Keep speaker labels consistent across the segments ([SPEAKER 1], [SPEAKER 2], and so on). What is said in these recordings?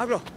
[SPEAKER 1] Pablo.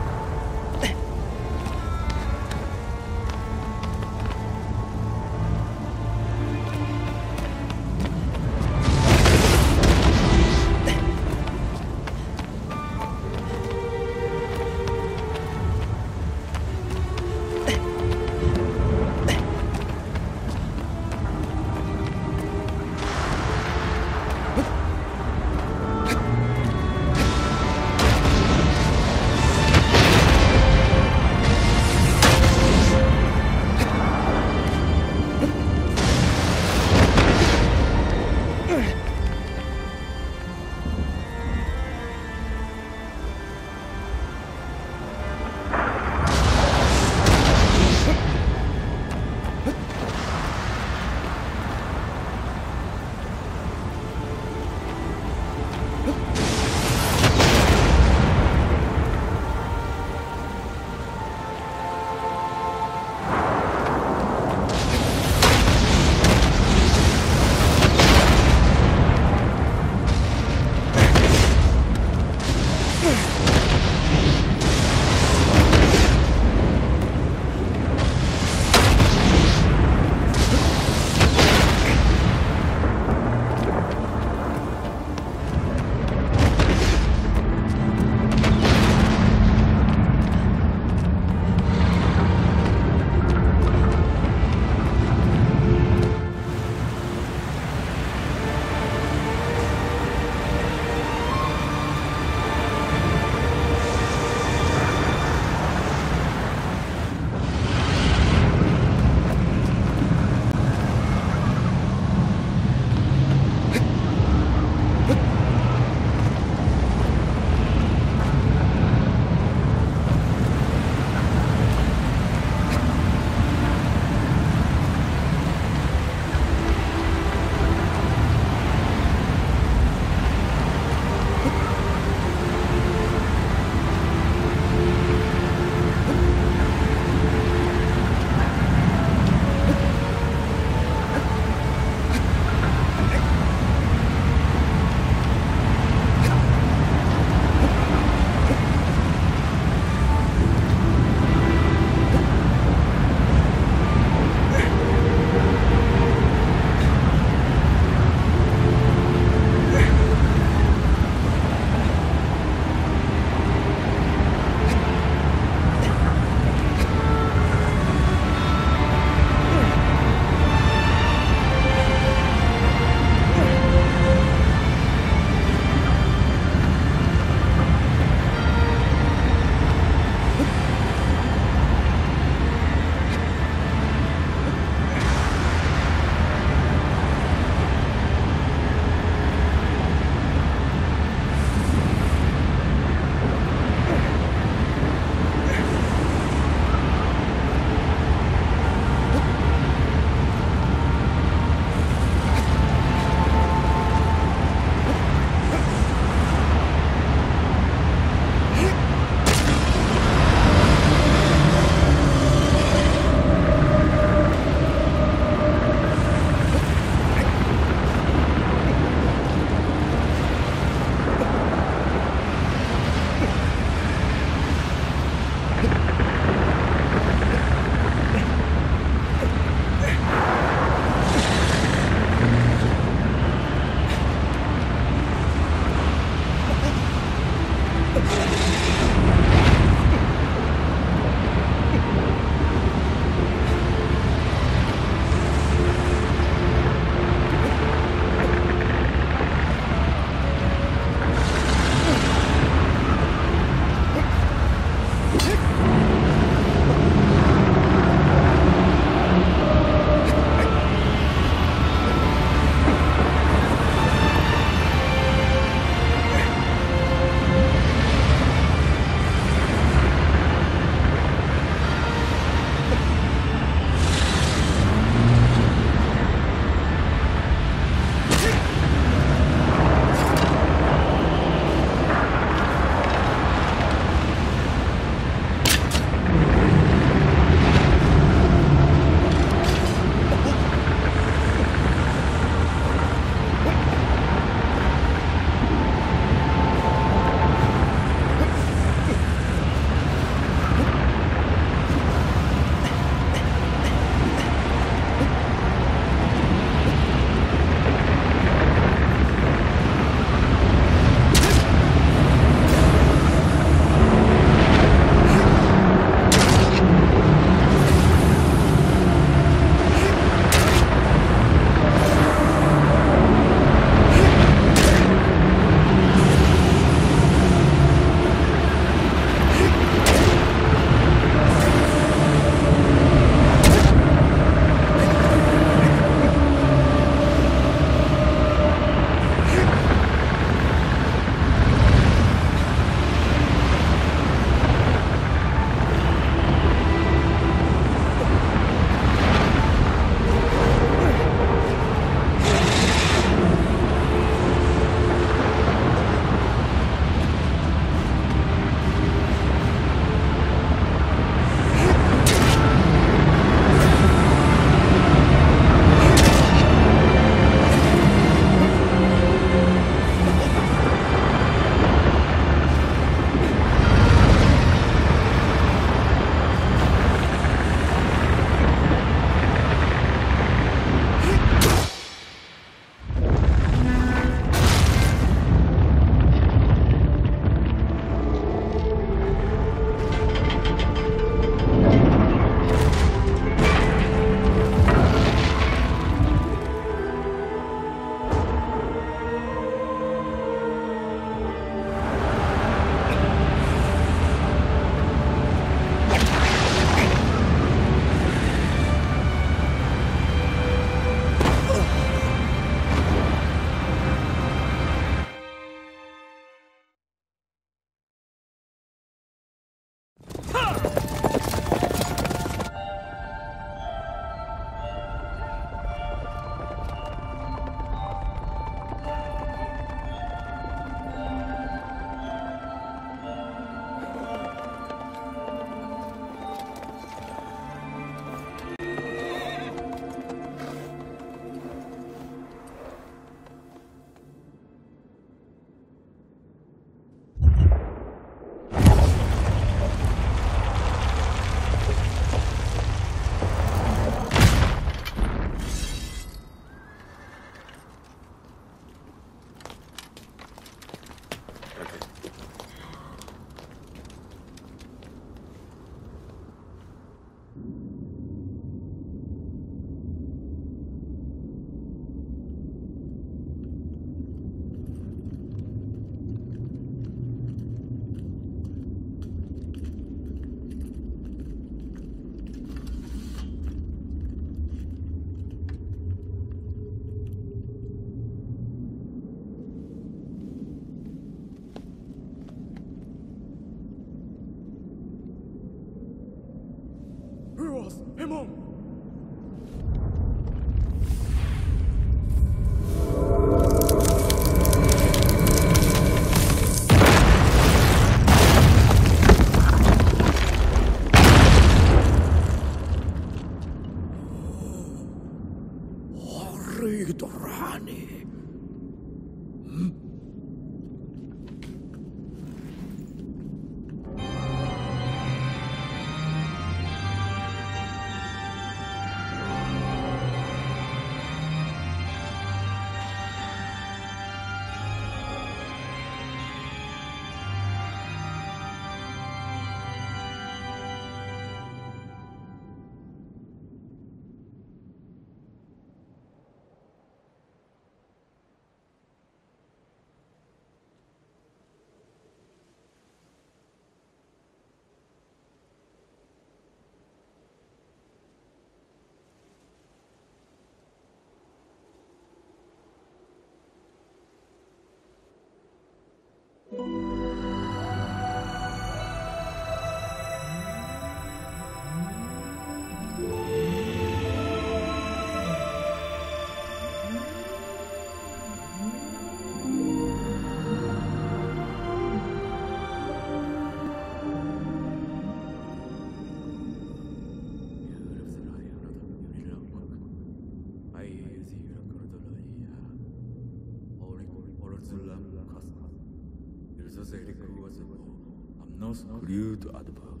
[SPEAKER 1] Glued adverb.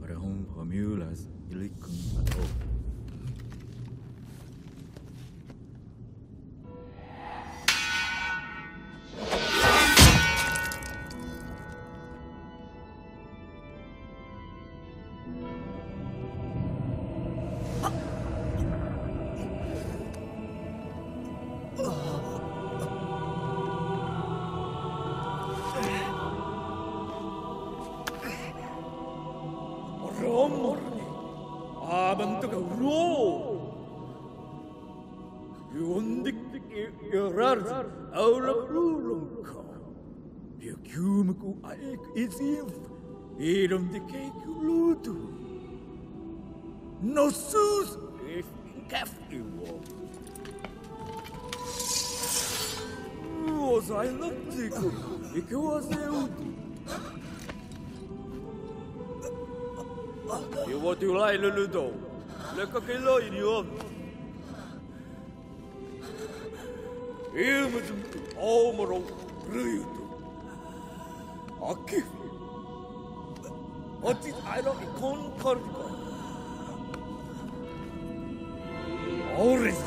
[SPEAKER 1] Waarom formulas
[SPEAKER 2] yarars aula rulunka. Yakumku aik isif, irom de cake lutu. No sus if kafiwo. Was I not tickle? It was a 이거 라이 르르도 내가 길러 이리온 이 무슨 어머로 르유도 아키 어찌 아이러기 콘커르가 오레스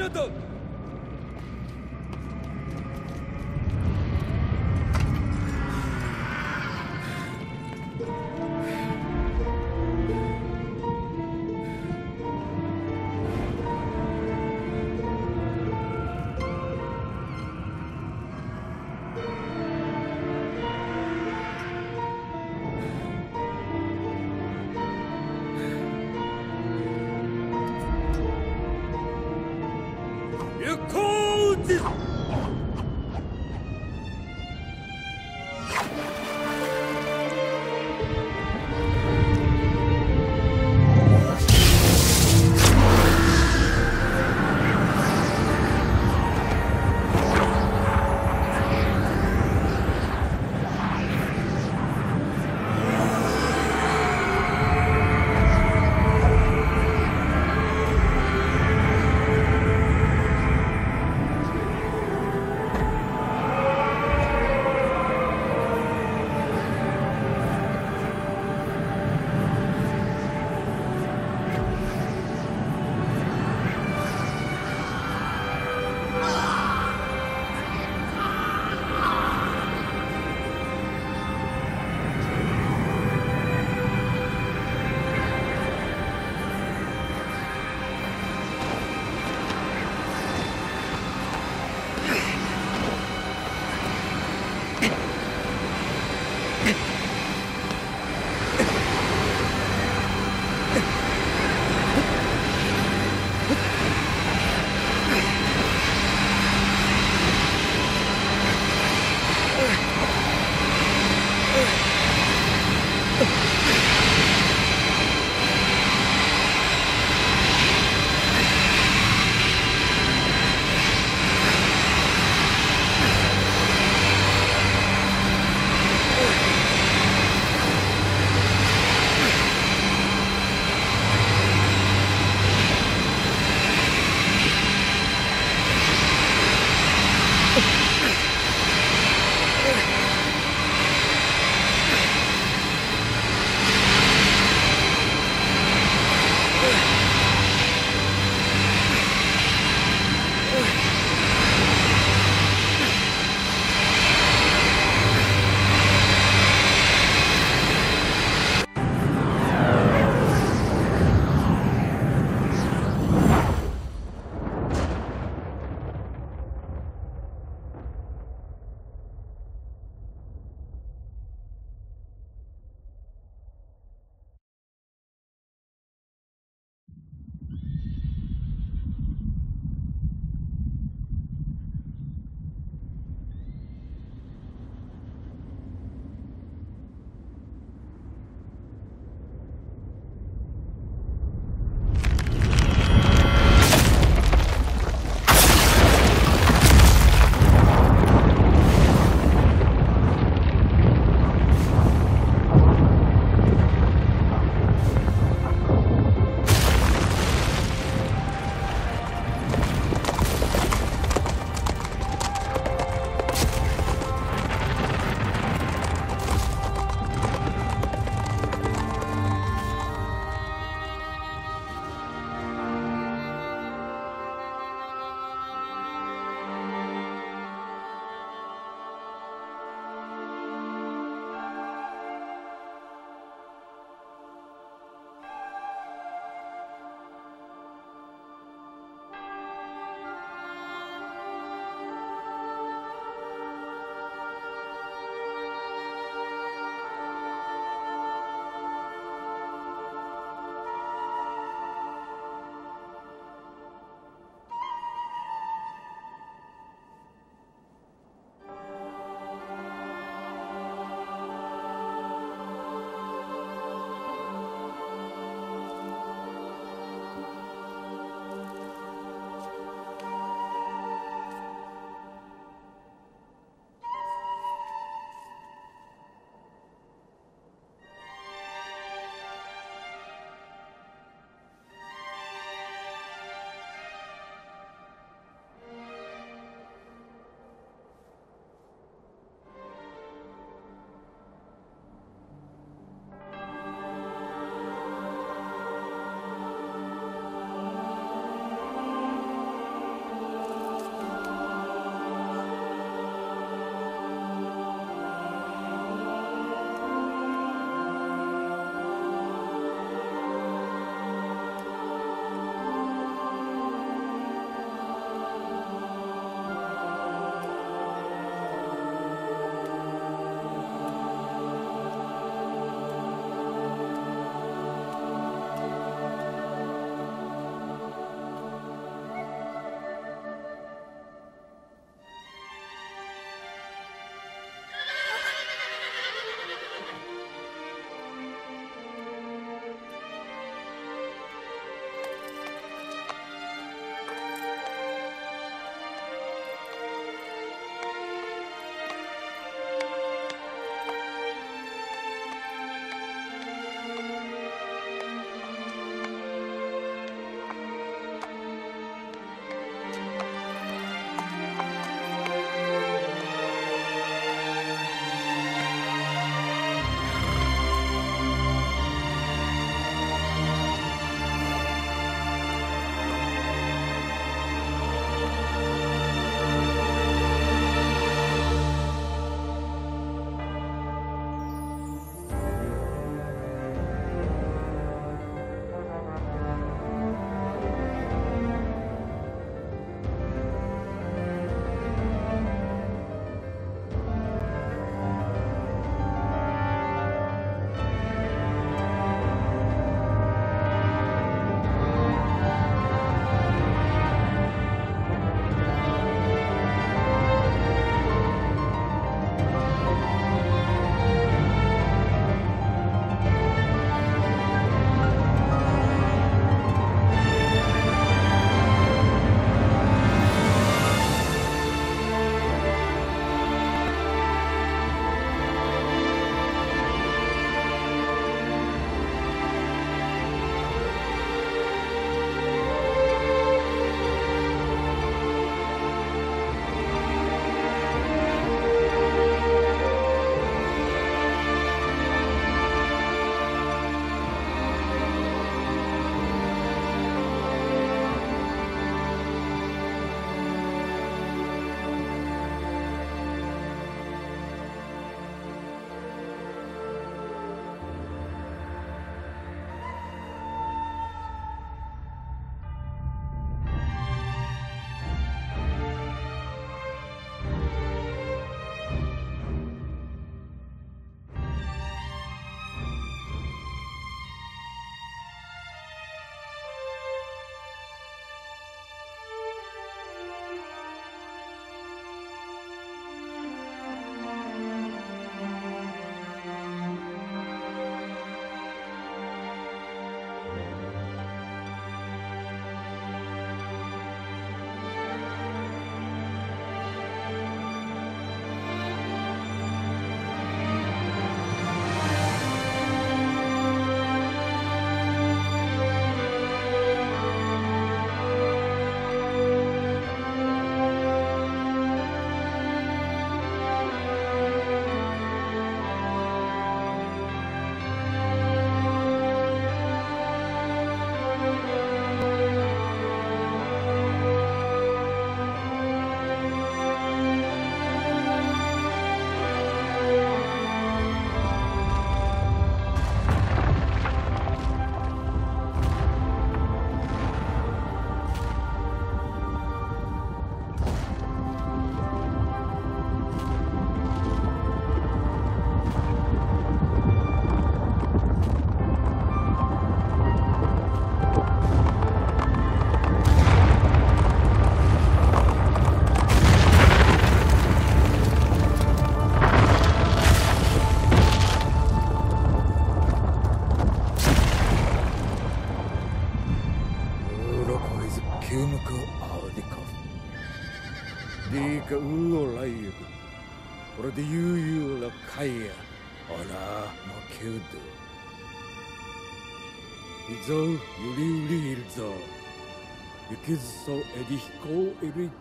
[SPEAKER 2] minutos.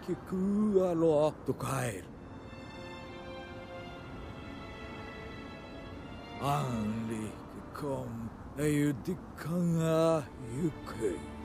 [SPEAKER 2] キクアロと帰る。アンリックコンエユディカンアユケイ